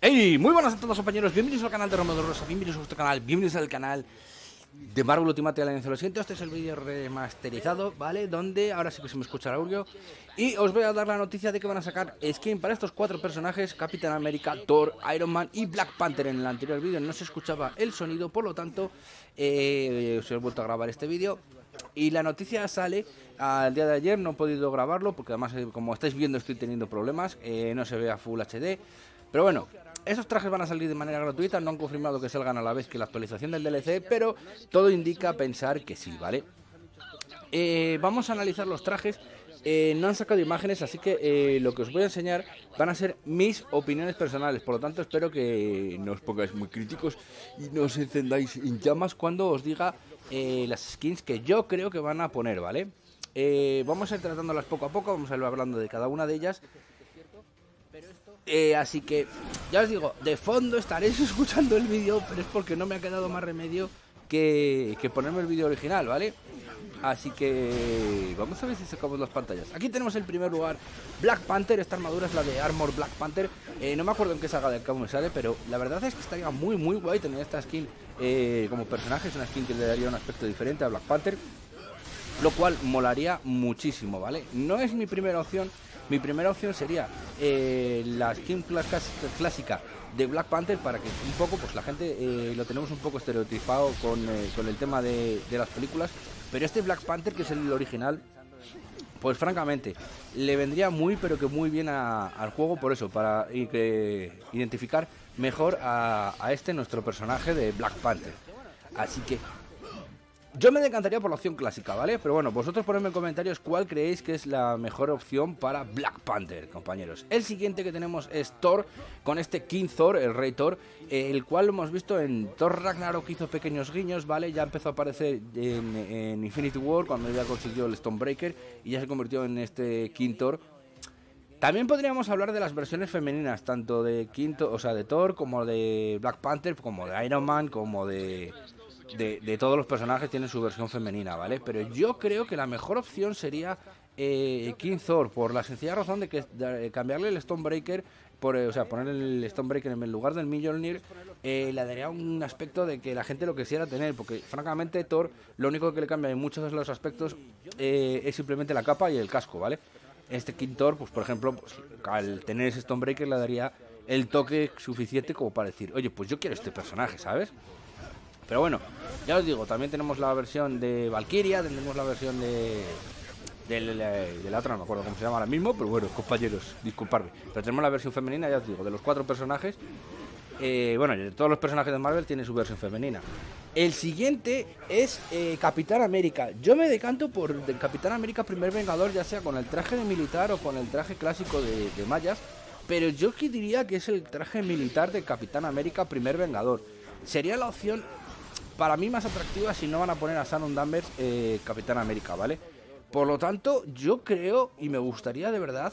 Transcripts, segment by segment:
Hey, muy buenas a todos compañeros, bienvenidos al canal de Romero Rosa, bienvenidos a vuestro canal, bienvenidos al canal de Marvel Ultimate Alliance. Lo siento, este es el vídeo remasterizado, ¿vale? Donde ahora sí que se me escucha el. Y os voy a dar la noticia de que van a sacar skin para estos cuatro personajes, Capitán América, Thor, Iron Man y Black Panther. En el anterior vídeo no se escuchaba el sonido, por lo tanto, eh, os he vuelto a grabar este vídeo. Y la noticia sale al día de ayer, no he podido grabarlo porque además, eh, como estáis viendo, estoy teniendo problemas, eh, no se ve a Full HD. Pero bueno, esos trajes van a salir de manera gratuita, no han confirmado que salgan a la vez que la actualización del DLC, pero todo indica pensar que sí, ¿vale? Eh, vamos a analizar los trajes. Eh, no han sacado imágenes, así que eh, lo que os voy a enseñar van a ser mis opiniones personales. Por lo tanto, espero que no os pongáis muy críticos y no os encendáis en llamas cuando os diga las skins que yo creo que van a poner, ¿vale? vamos a ir tratándolas poco a poco, vamos a ir hablando de cada una de ellas. Eh, así que, ya os digo, de fondo estaréis escuchando el vídeo, pero es porque no me ha quedado más remedio que, ponerme el vídeo original, ¿vale? Así que vamos a ver si sacamos las pantallas. Aquí tenemos en primer lugar Black Panther. Esta armadura es la de Armor Black Panther. Eh, no me acuerdo en qué saga de cómo me sale, pero la verdad es que estaría muy, muy guay tener esta skin eh, como personaje. Es una skin que le daría un aspecto diferente a Black Panther. Lo cual molaría muchísimo, ¿vale? No es mi primera opción, mi primera opción sería eh, la skin clásica de Black Panther para que un poco, pues la gente eh, lo tenemos un poco estereotipado con, eh, el tema de, las películas. Pero este Black Panther, que es el original, pues francamente, le vendría muy, pero que muy bien al juego por eso, para identificar mejor a este nuestro personaje de Black Panther. Así que yo me decantaría por la opción clásica, ¿vale? Pero bueno, vosotros ponedme en comentarios cuál creéis que es la mejor opción para Black Panther, compañeros. El siguiente que tenemos es Thor, con este King Thor, el Rey Thor, eh, el cual lo hemos visto en Thor Ragnarok, hizo pequeños guiños, ¿vale? Ya empezó a aparecer en, Infinity War, cuando ya consiguió el Stonebreaker, y ya se convirtió en este King Thor. También podríamos hablar de las versiones femeninas, tanto de Quinto, o sea, de Thor, como de Black Panther, como de Iron Man, como de de, todos los personajes tienen su versión femenina, ¿vale? Pero yo creo que la mejor opción sería eh, King Thor, por la sencilla razón de que cambiarle el Stonebreaker, por, eh, o sea, poner el Stonebreaker en el lugar del Mjolnir, eh, le daría un aspecto de que la gente lo quisiera tener, porque francamente Thor lo único que le cambia en muchos de los aspectos eh, es simplemente la capa y el casco, ¿vale? Este King Thor, pues por ejemplo, pues, al tener ese Stonebreaker le daría el toque suficiente como para decir, oye, pues yo quiero este personaje, ¿sabes? Pero bueno, ya os digo, también tenemos la versión de Valkyria, tenemos la versión de, de, la otra, no me acuerdo cómo se llama ahora mismo, pero bueno, compañeros, disculpadme. Pero tenemos la versión femenina, ya os digo, de los cuatro personajes. Eh, bueno, todos los personajes de Marvel tienen su versión femenina. El siguiente es eh, Capitán América. Yo me decanto por el Capitán América Primer Vengador, ya sea con el traje de militar o con el traje clásico de, de Mayas. Pero yo que diría que es el traje militar de Capitán América Primer Vengador. Sería la opción para mí más atractiva si no van a poner a Shannon Danvers eh, Capitán América, ¿vale? Por lo tanto, yo creo y me gustaría de verdad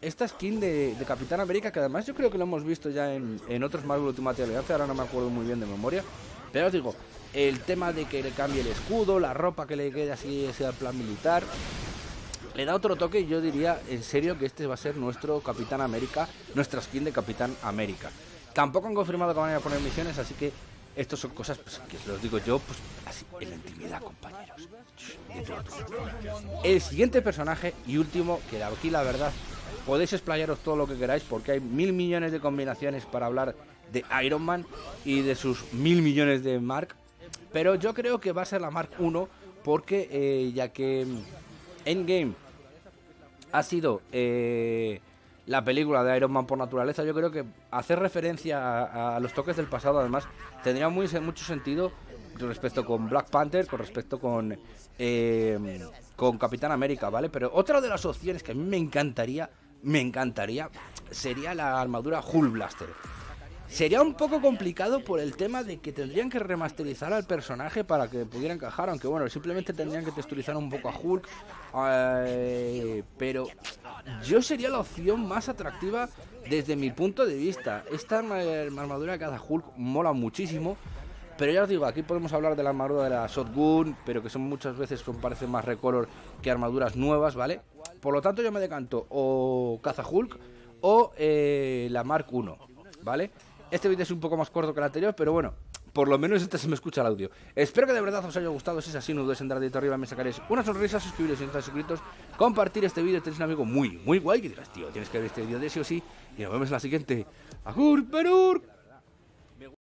esta skin de, Capitán América, que además yo creo que lo hemos visto ya en, otros Marvel Ultimate Alliance, ahora no me acuerdo muy bien de memoria, pero os digo, el tema de que le cambie el escudo, la ropa que le quede así, sea el plan militar, le da otro toque y yo diría en serio que este va a ser nuestro Capitán América, nuestra skin de Capitán América. Tampoco han confirmado que van a poner misiones, así que estas son cosas pues, que os digo yo, pues así, en la intimidad, compañeros. El siguiente personaje y último, que aquí la verdad podéis explayaros todo lo que queráis porque hay mil millones de combinaciones para hablar de Iron Man y de sus mil millones de Mark. Pero yo creo que va a ser la Mark 1 porque eh, ya que Endgame ha sido... Eh, la película de Iron Man por naturaleza, yo creo que hacer referencia a, los toques del pasado, además, tendría muy, mucho sentido respecto con Black Panther, con respecto con, eh, con Capitán América, ¿vale? Pero otra de las opciones que a mí me encantaría, me encantaría, sería la armadura Hulk Blaster. Sería un poco complicado por el tema de que tendrían que remasterizar al personaje para que pudiera encajar, aunque bueno, simplemente tendrían que texturizar un poco a Hulk. Eh, pero yo sería la opción más atractiva desde mi punto de vista. Esta armadura de cada Hulk mola muchísimo. Pero ya os digo, aquí podemos hablar de la armadura de la Shotgun, pero que son muchas veces son, parecen más recolor que armaduras nuevas, ¿vale? Por lo tanto yo me decanto o Caza Hulk o eh, la Mark 1. ¿vale? Este vídeo es un poco más corto que el anterior, pero bueno, por lo menos este se me escucha el audio. Espero que de verdad os haya gustado. Si es así, no dudéis en dar dedito arriba, me sacaréis una sonrisa, suscribiros si no estáis suscritos, compartir este vídeo. Tenéis un amigo muy, muy guay que dirás, tío, tienes que ver este vídeo de sí o sí. Y nos vemos en la siguiente. ¡Agur, Perur!